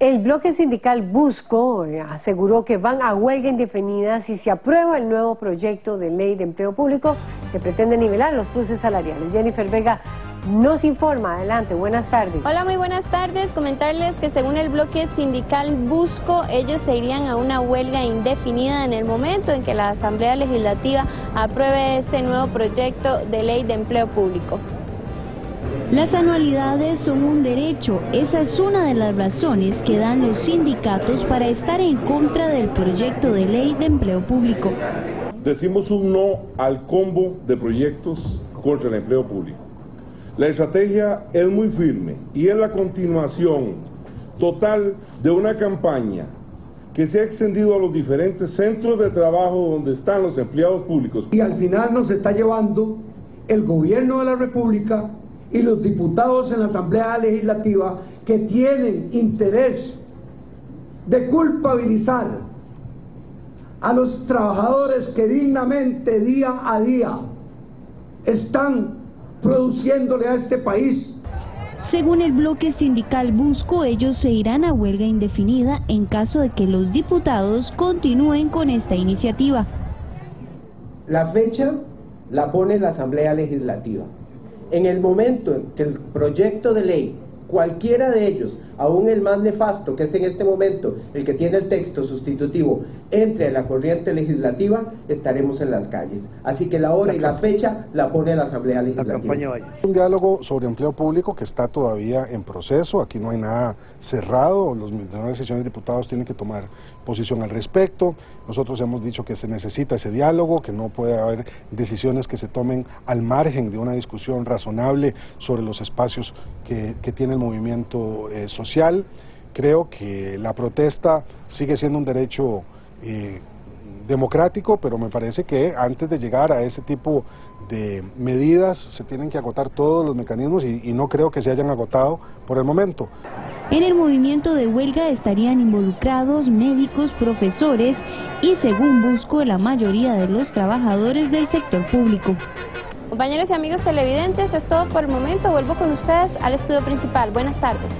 El bloque sindical Busco eh, aseguró que van a huelga indefinida si se aprueba el nuevo proyecto de ley de empleo público que pretende nivelar los cruces salariales. Jennifer Vega nos informa. Adelante, buenas tardes. Hola, muy buenas tardes. Comentarles que según el bloque sindical Busco, ellos se irían a una huelga indefinida en el momento en que la Asamblea Legislativa apruebe este nuevo proyecto de ley de empleo público. Las anualidades son un derecho. Esa es una de las razones que dan los sindicatos para estar en contra del proyecto de ley de empleo público. Decimos un no al combo de proyectos contra el empleo público. La estrategia es muy firme y es la continuación total de una campaña que se ha extendido a los diferentes centros de trabajo donde están los empleados públicos. Y al final nos está llevando el gobierno de la República y los diputados en la Asamblea Legislativa que tienen interés de culpabilizar a los trabajadores que dignamente día a día están produciéndole a este país. Según el bloque sindical Busco, ellos se irán a huelga indefinida en caso de que los diputados continúen con esta iniciativa. La fecha la pone la Asamblea Legislativa. En el momento en que el proyecto de ley, cualquiera de ellos, aún el más nefasto, que es en este momento el que tiene el texto sustitutivo, entre a la corriente legislativa, estaremos en las calles. Así que la hora y la fecha la pone la Asamblea Legislativa. Un diálogo sobre empleo público que está todavía en proceso, aquí no hay nada cerrado, los señores sesiones diputados tienen que tomar posición al respecto. Nosotros hemos dicho que se necesita ese diálogo, que no puede haber decisiones que se tomen al margen de una discusión razonable sobre los espacios que, tiene el movimiento eh, social. Creo que la protesta sigue siendo un derecho eh, democrático, pero me parece que antes de llegar a ese tipo de medidas se tienen que agotar todos los mecanismos y, y no creo que se hayan agotado por el momento. En el movimiento de huelga estarían involucrados médicos, profesores y, según Busco, la mayoría de los trabajadores del sector público. Compañeros y amigos televidentes, es todo por el momento. Vuelvo con ustedes al estudio principal. Buenas tardes.